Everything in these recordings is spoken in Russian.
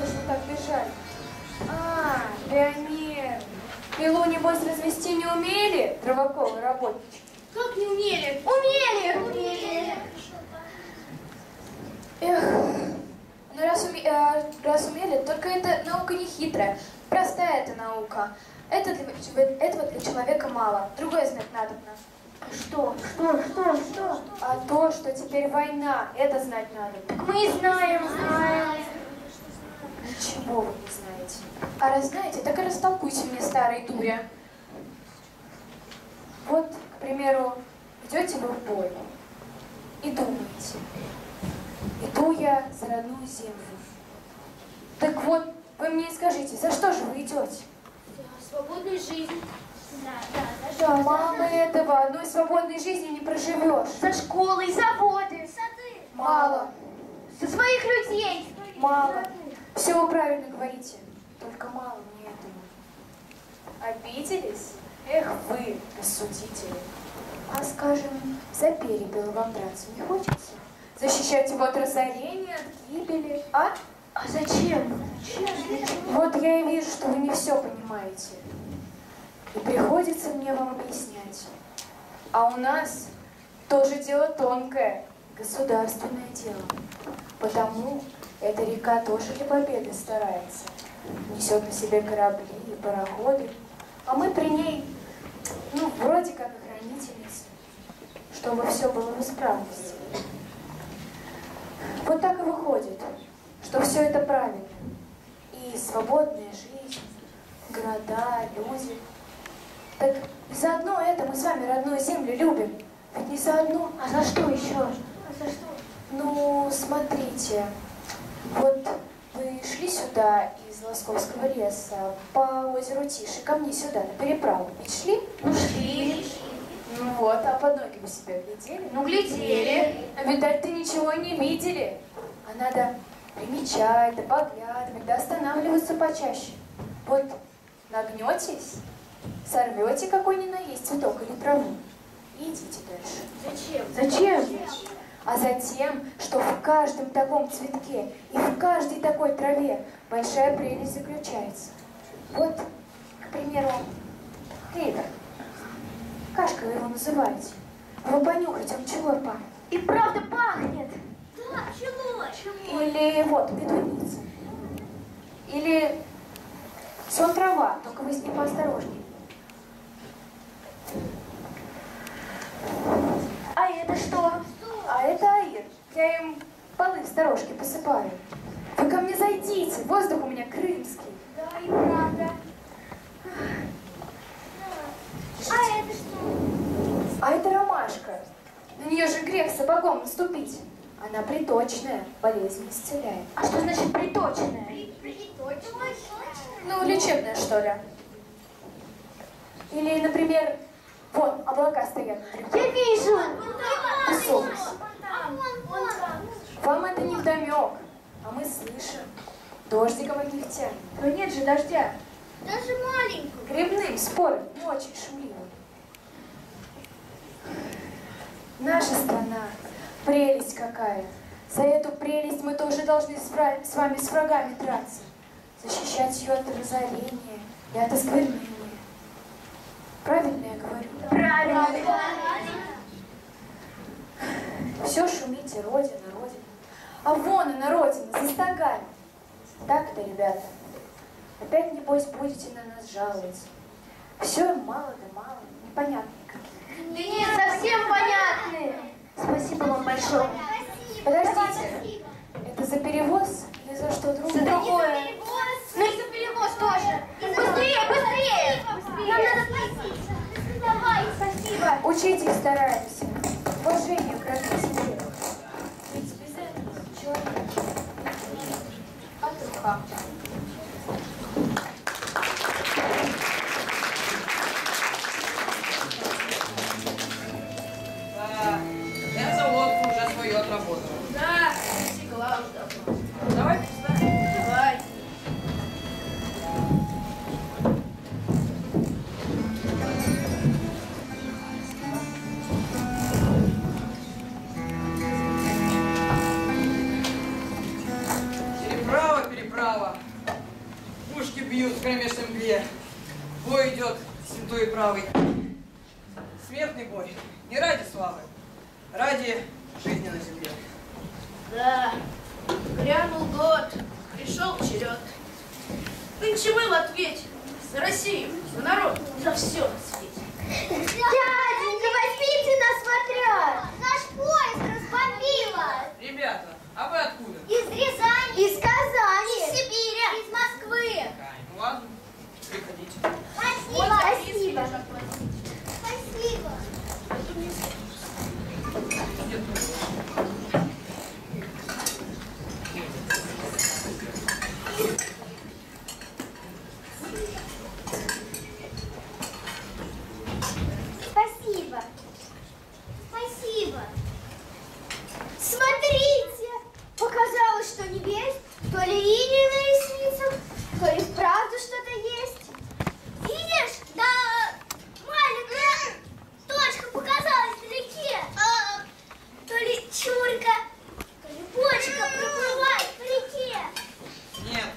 лодочно так бежать. А, пионер. Пилу, небось, развести не умели, дровоковы работники? Как не умели? Умели! Умели! Эх, ну раз, уме, э, раз умели, только эта наука не хитрая, простая эта наука. Это для, этого для человека мало, другое знать надо. Что? Что? Что? Что? А то, что теперь война, это знать надо. Так мы и знаем, знаем. Ничего вы не знаете. А раз знаете, так и растолкуйте мне, старый дуря. Вот, к примеру, идете вы в бой и думаете, иду я за родную землю. Так вот, вы мне скажите, за что же вы идете? За свободную жизнь. Да, да, за что? Мало этого, одной свободной жизни не проживешь. За школы, заводы. Сады. Мало, За своих людей. мало. Все вы правильно говорите, только мало мне этого. Обиделись? Эх вы, рассудители. А скажем, за перепел вам драться не хочется? Защищать его от разорения, от гибели, а? А зачем? Вот я и вижу, что вы не все понимаете. И приходится мне вам объяснять. А у нас тоже дело тонкое, государственное дело. Потому эта река тоже для победы старается. Несет на себе корабли и пароходы. А мы при ней, ну, вроде как охранительницы, чтобы все было в исправности. Вот так и выходит, что все это правильно. И свободная жизнь, города, люди. Так и заодно это мы с вами родную землю любим. Ведь не заодно, А за что еще? А за что? ну, смотрите, вот вы шли сюда из Лосковского леса по озеру Тиши, ко мне сюда, на переправу. Ведь шли? Ну, шли. Ну вот, а под ноги вы себя глядели? Ну, глядели. А видать, ты ничего не видели. А надо примечать, да поглядывать, да останавливаться почаще. Вот нагнетесь, сорвете какой ни на есть цветок или траву и идите дальше. Зачем? Зачем? А затем, что в каждом таком цветке и в каждой такой траве большая прелесть заключается. Вот, к примеру, клевер. Кашка вы его называете. Вы понюхайте, он чего пахнет? И правда пахнет. Да, чего? Или вот, бедуница. Или сон трава, только вы с ним поосторожнее. А это что? Я им полы в сторожке посыпаю. Вы ко мне зайдите, воздух у меня крымский. Да, и правда. А это что? А это ромашка. На нее же грех сапогом наступить. Она приточная, болезнь исцеляет. А что значит приточенное? Приточно. Ну, лечебная, что ли. Или, например, вон, облака стоят. Я вижу. Высокость. Вам это не вдомек, а мы слышим. Дождиком от тянет. Но нет же дождя. Даже маленькую. Грибным спором, не очень шумливым. Наша страна, прелесть какая. За эту прелесть мы тоже должны с, вра- с вами с врагами драться. Защищать ее от разорения и от осквернения. Правильно я говорю? Правильно. Все шумите, Родина, Родина. А вон она, Родина, за стогами. Так-то, ребята. Опять, небось, будете на нас жаловаться. Все мало да мало, непонятно как. Да нет, совсем понятны. Спасибо вам большое. Подождите, это за перевоз или за что За другое? другое. Ну и за перевоз тоже. Быстрее, быстрее. Нам надо спасибо. Давай, спасибо. Учитесь, стараемся. Уважение к земле. Ведь без этого человек от. Грянул год, пришел черед. Нынче мы в ответе. За Россию, за народ, за все на свете. Дяденька, возьмите нас в отряд. Наш поезд разбомбило. Ребята, а вы откуда? Из Рязани. Из Казани. Из Сибири. Из Москвы. Ну ладно, приходите. Спасибо. Спасибо. Спасибо. Спасибо. Спасибо. Смотрите! Показалось, что не верь, то ли иней на ресницах, то ли вправду что-то есть. Видишь? Да, маленькая точка показалась вдалеке. А, то ли чурка, то ли бочка проплывает по реке. Нет,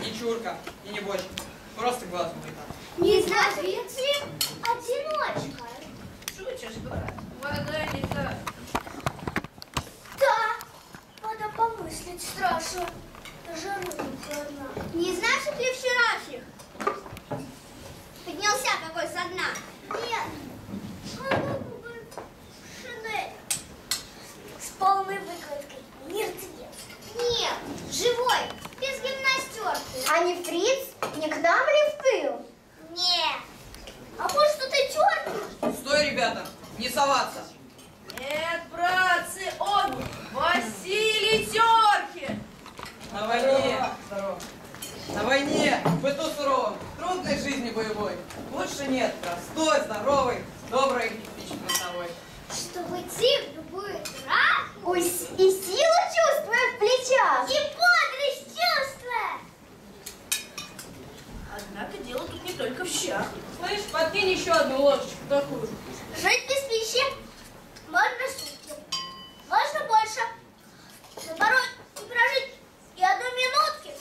не чурка и не бочка. Просто глаз мой так. Не зовите одиночка. Шутишь, брат? Вода не та. Да, надо помыслить страшно. Жару одна. Не знаешь ли вчерашних? Поднялся какой со дна? Нет. А ну, Шинель. С полной выкладкой. Мертвец. Нет, живой, без гимнастерки. А не фриц? Не к нам ли в тыл? Нет. А может, что ты черный? Стой, ребята, не соваться. Нет, братцы, он Василий Теркин. На войне, здорово. На войне, в быту суровом, трудной жизни боевой. Лучше нет, простой, здоровый, добрый и честновой. Чтобы идти в любую драку. И силу чувствуя в плечах. И бодрость чувствуя. Однако дело тут не только в щах. Слышь, подкинь еще одну ложечку такую. Жить без пищи можно сутки. Можно больше. Но порой не прожить и одной минутки.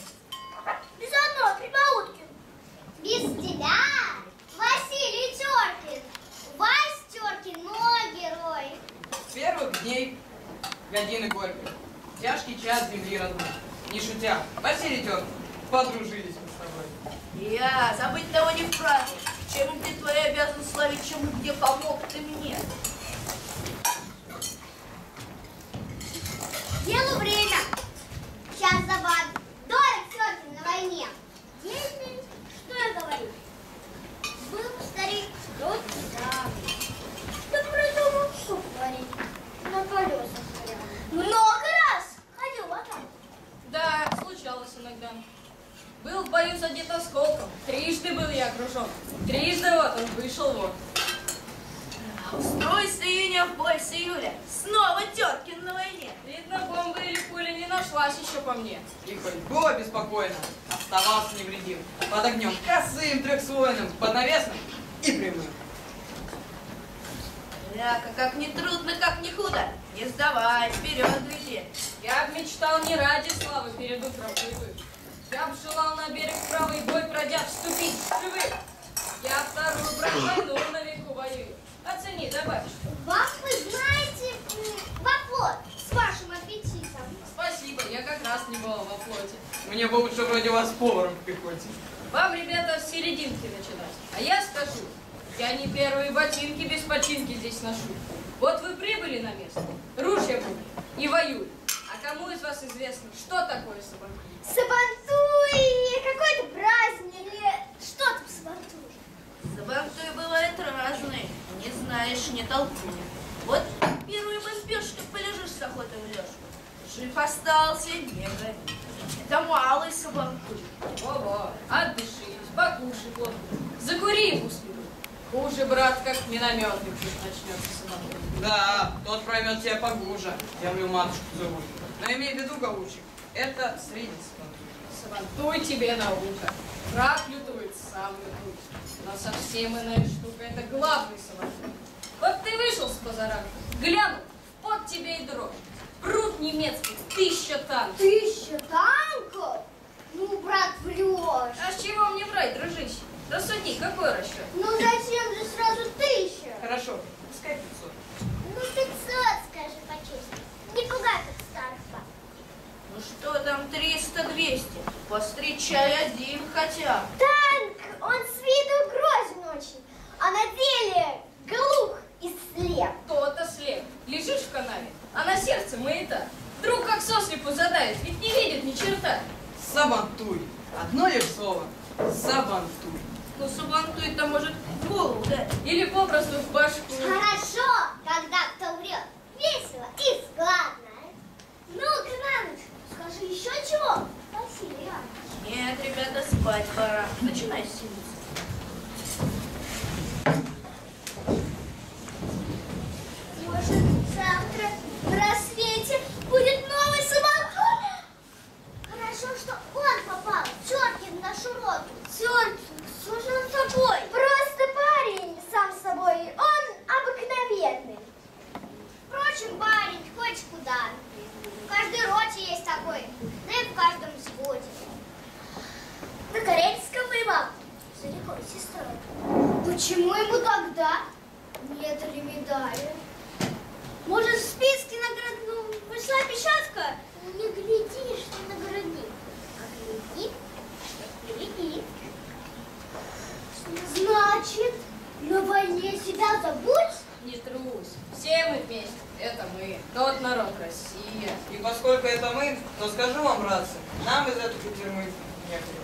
Без одной прибаутки. Без тебя, Василий Теркин. Вась Теркин мой герой. С первых дней годины горькой, тяжкий час земли родной. Не шутя, Василий Теркин, подружились мы с тобой. Я забыть того не вправе. Чем ты твои обязан славить, чему где помог ты мне. Делу время. Сейчас за вами. Дорог Теркин на войне. Деятель, что я говорю? Был старик, тот да. Да придумал, что творить. На колесах ходил. Много раз ходил вот так. Да, случалось иногда. Был в бою задет осколком. Трижды был я окружен. Трижды вот он вышел вот. Устрой с июня в бой с июля. Снова Теркин на войне. Видно, бомбы или пуля не нашлась еще по мне. И хоть было беспокойно, оставался невредим. Под огнем косым, трехслойным, под навесом и прямым. Ляка, как не трудно, как не худо. Не сдавай, вперед гляди. Я б мечтал не ради славы перед утром плывы. Я б желал на берег правый бой, пройдя, вступить живых. Я вторую брать войну на веку воюю. Оцени, добавь что. Вам, вы знаете, во флот с вашим аппетитом. Спасибо, я как раз не была во флоте. Мне бы лучше вроде вас поваром в пехоте. Вам, ребята, с серединки начинать. А я скажу, я не первые ботинки без починки здесь ношу. Вот вы прибыли на место, ружья были и воюют. А кому из вас известно, что такое сабантуй? Сабантуй, какой-то праздник или что там сабантуй? Сабантуй бывает разные. Не знаешь, не толкуй. Вот первую бомбежку полежишь с охотой в лёжку. Жив остался, не гори. Это малый сабантуй. Во-во, отдышись, покушай плотно, закури в успех. Хуже, брат, как минометный пусть начнется сабантуй. Да, тот проймет тебя погуже. Землю матушку зовут. Но имей в виду, голубчик, это средний спонтан. Сабантуй тебе наука. Враг лютует, сам лютует. Но совсем иная штука, это главный сабантуй. Вот ты вышел с позаранку, глянул, вот тебе и дрожь. Пруд немецкий, тысяча танков. Тысяча танков? Ну, брат, врешь. А с чего мне брать, дружище? Рассуди, какой расчет? Ну, зачем же сразу тысяча? Хорошо, пускай 500. Ну, пятьсот, скажи, по чести. Не пугай, как старых баб. Ну что там 300-200? Постречай один хотя. Танк, он с виду грозен очень, а на деле глух и слеп. То-то слеп. Лежишь в канаве, а на сердце маята. Вдруг как сослепу задает, ведь не видит ни черта. Сабантуй. Одно лишь слово. Сабантуй. Ну, сабантуй-то может в голову дать. Или попросту в башку. Хорошо, когда кто врет. Весело и складно. Ну-ка, на ночь, скажи еще чего? Василий Иванович. Нет, ребята, спать пора. Начинай силиться. Может, завтра в рассвете будет новый Сабантуй? Хорошо, что он попал, Теркин, в нашу роту. Теркин, что же он такой? Просто парень, сам собой, он обыкновенный. Впрочем, парень хоть куда. В каждой роте есть такой, да и в каждом взводе. На Карельском воевал за рекой сестрой. Почему ему тогда нет ли медали? Может, в списке наградном вышла печатка? Не глядишь на наградник, а гляди, что впереди. Значит, войне себя забудь? Не трусь. Все мы вместе. Это мы. Тот народ Россия. И поскольку это мы, то скажу вам, братцы, нам из этой тюрьмы некуда.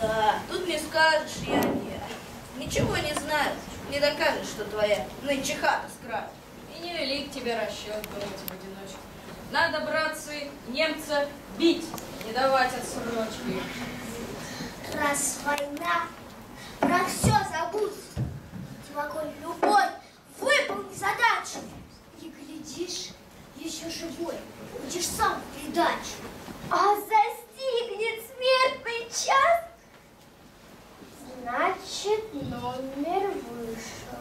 Да, тут не скажешь, я не. Ничего не знаю. Не докажешь, что твоя нынче хата с краю. И не велик тебе расчет думать в одиночку. Надо, братцы, немца бить, не давать отсрочки. Раз война, про все забудь. Тимакой любой, выполни задачу. И глядишь, еще живой, будешь сам в придачу. А застигнет смертный час, значит, номер вышел.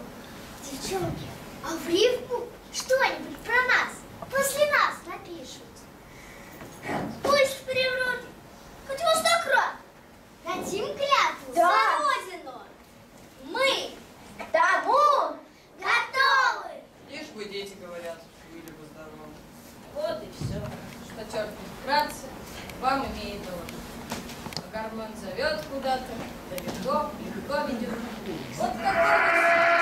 Девчонки, а в рифму что-нибудь про нас после нас напишут. Пусть приврут, хоть во сто крат. Дадим клятву Да. за Родину. Мы тому готовы. Лишь бы дети говорят, были бы здоровы. Вот и все. Что терпит вкратце, вам имеет должен. А Гармон зовет куда-то, далеко, легко ведет. Вот как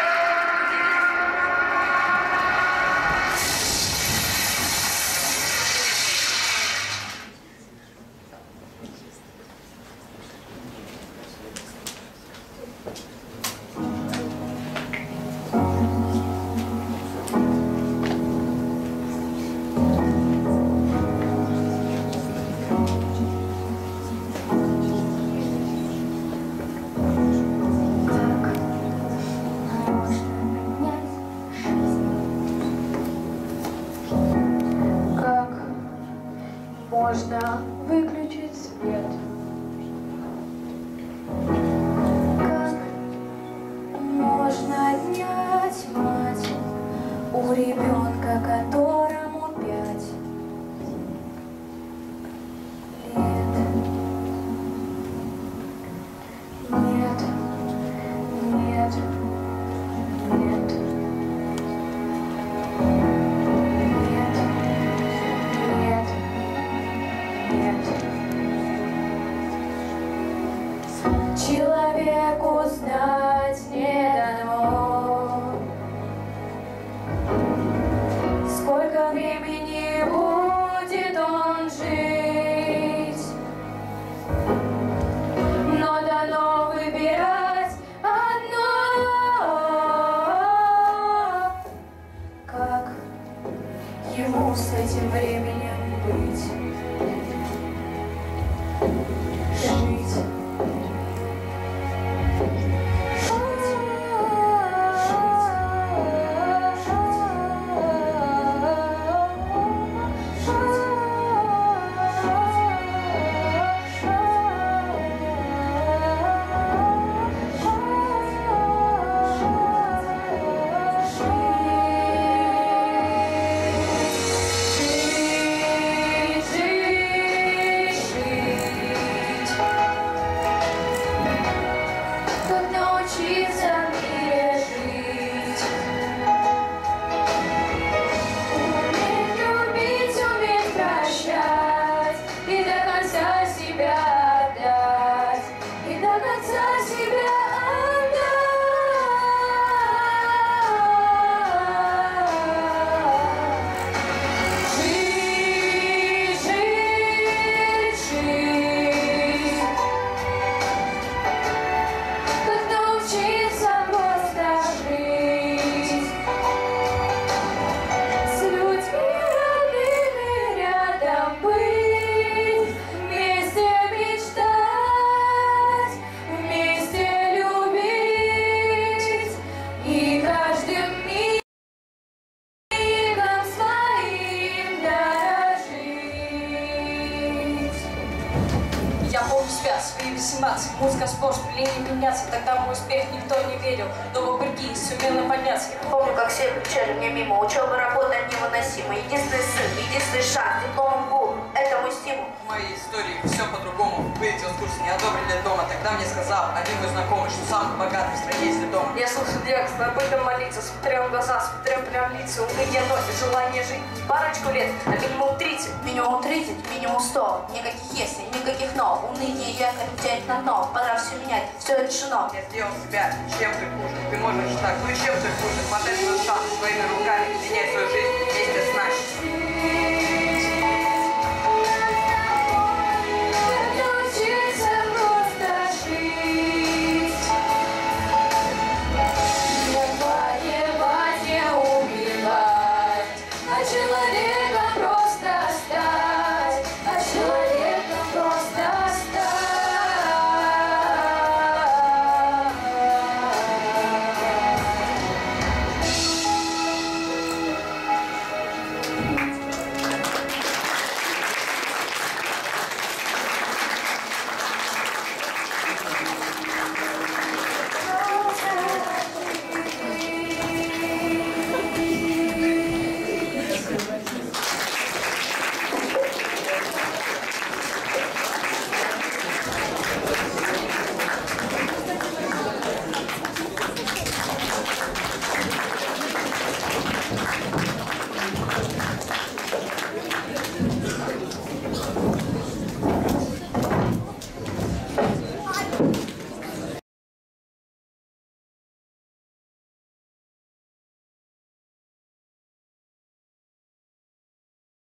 можно выключить моей истории все по-другому. Вылетел с курса, не одобрили дома. Тогда мне сказал один мой знакомый, что самый богатый в стране есть дома. Я слушал текст, об этом молиться, смотрел в глаза, смотрел прям в лица, уныние носит, желание жить парочку лет, а минимум 30. Минимум 30, минимум 100. Никаких если, никаких но. Уныние якорь тянет на дно. Пора все менять. Все решено. Я сделал себя, чем ты хуже. Ты можешь так, ну и чем ты хуже? Мотай свой шанс своими руками, меняй свою жизнь.